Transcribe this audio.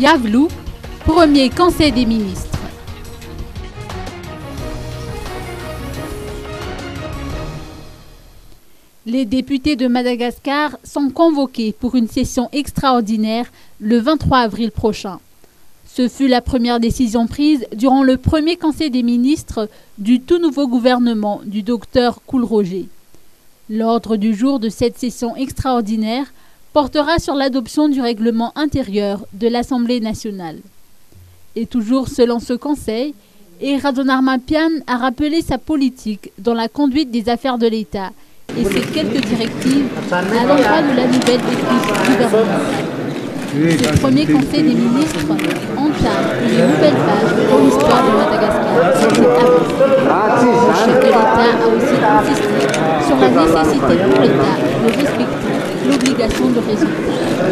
Yavlou, premier Conseil des ministres. Les députés de Madagascar sont convoqués pour une session extraordinaire le 23 avril prochain. Ce fut la première décision prise durant le premier Conseil des ministres du tout nouveau gouvernement du docteur Koulroger. L'ordre du jour de cette session extraordinaire portera sur l'adoption du règlement intérieur de l'Assemblée nationale. Et toujours selon ce conseil, Radon Pian a rappelé sa politique dans la conduite des affaires de l'État et ses quelques directives à l'endroit de la nouvelle équipe gouvernementale. Ce premier conseil des ministres entame une nouvelle page de l'histoire de Madagascar Le chef de l'État a aussi insisté sur la nécessité pour l'État de respecter l'obligation de résultat.